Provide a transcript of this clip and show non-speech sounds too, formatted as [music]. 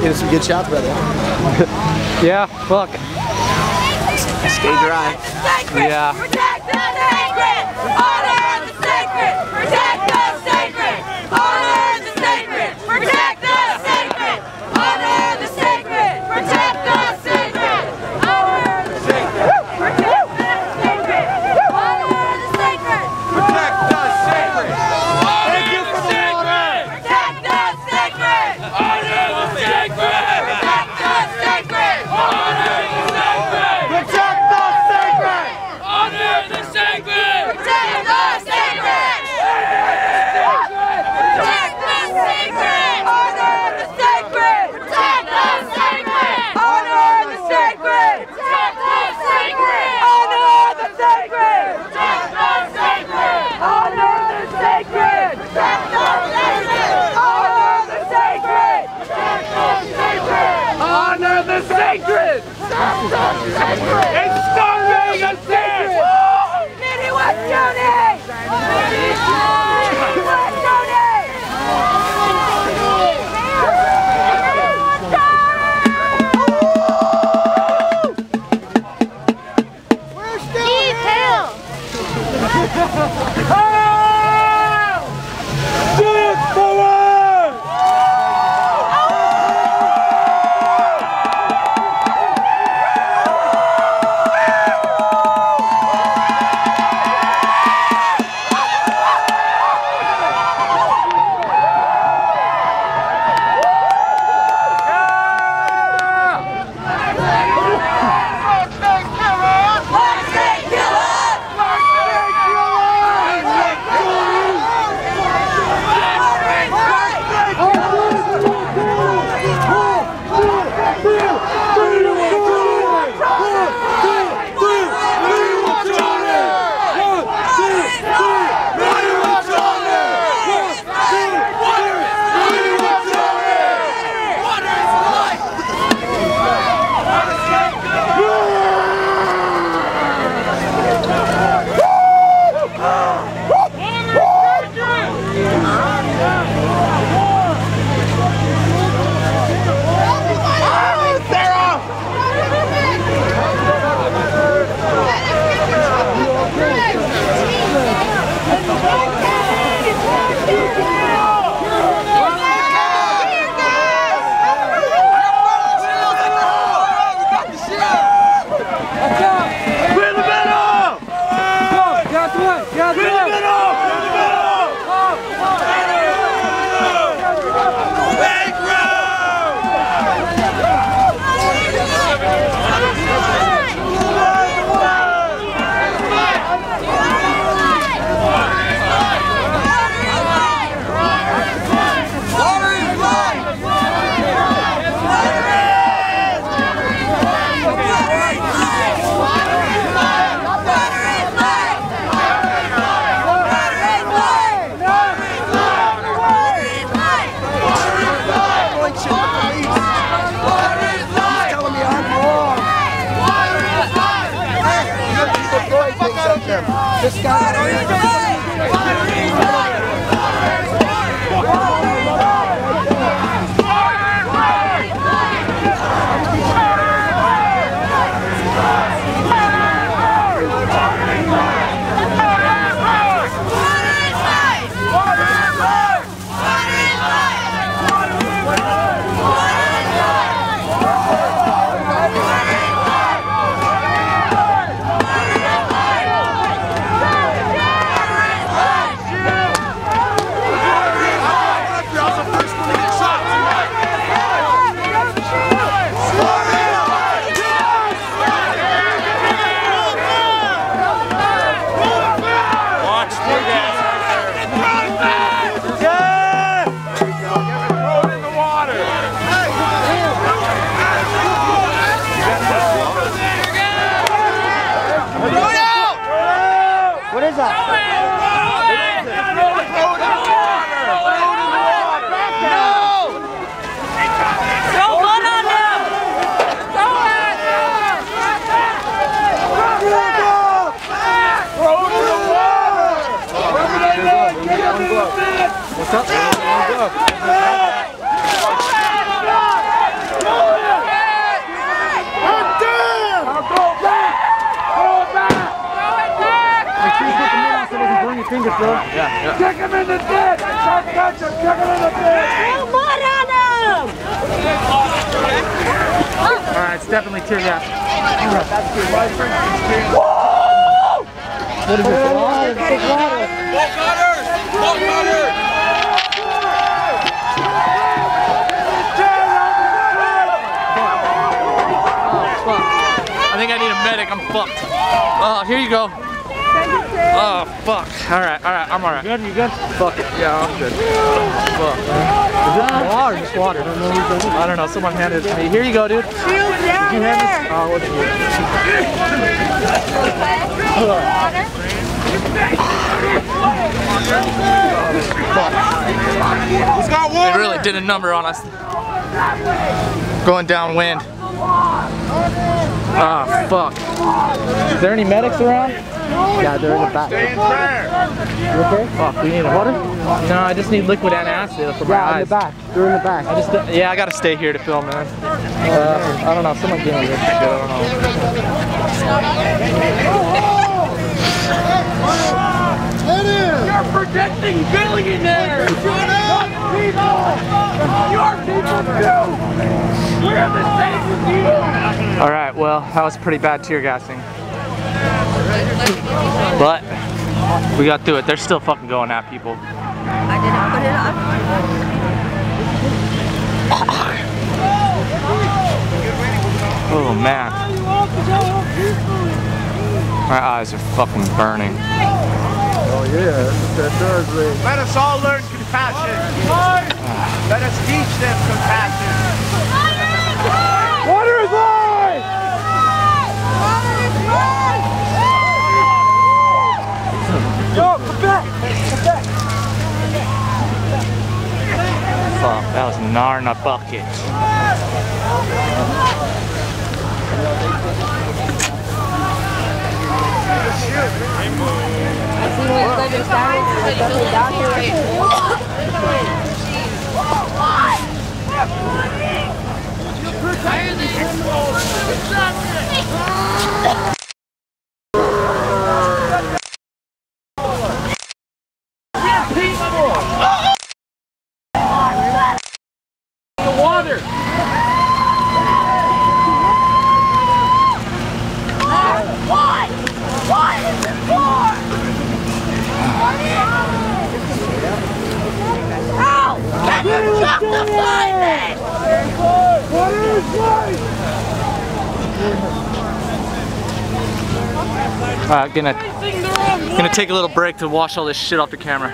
Getting some good shots, brother. [laughs] yeah, Fuck. Stay dry. Yeah. It's stop being a We got it. 다 음. Fingers, bro. Yeah, yeah. Kick him in the dick! Don't touch him! Kick him in the dick! Throw mud on him! Alright, it's definitely tear gas. What is this? Water? Take water. I think I need a medic. I'm fucked. Oh, here you go. Oh, fuck. Alright, alright, I'm alright. You Good, you good? Fuck it. Yeah, I'm good. Fuck. Is this water or just water? I don't know. Someone handed it to me. Here you go, dude. Shoot down You hand there! this? Oh, what's it? He's got It water! really did a number on us. Going downwind. Ah, fuck. Is there any medics around? Yeah, they're in the back. Stay in prayer! You okay? Fuck, we need water? No, I just need liquid antacid for my Yeah, in the back. They're in the back. I just, yeah, I gotta stay here to film, man. Uh, I don't know, someone gave me this shit, I don't know. You're protecting billionaires! Not people! Your people too! We're the same as you! Alright, well, that was pretty bad tear gassing. But, we got through it. They're still fucking going at people. I did not put it on. Oh man. My eyes are fucking burning. Oh yeah, that's what that does, Ray. Let us all learn compassion. Let us teach them compassion. Water is life! Yo, come back! Fuck, that was Narna bucket. I see when it's living down, it's definitely down here right What? What is it for? Ow! Alright, gonna, gonna take a little break to wash all this shit off the camera.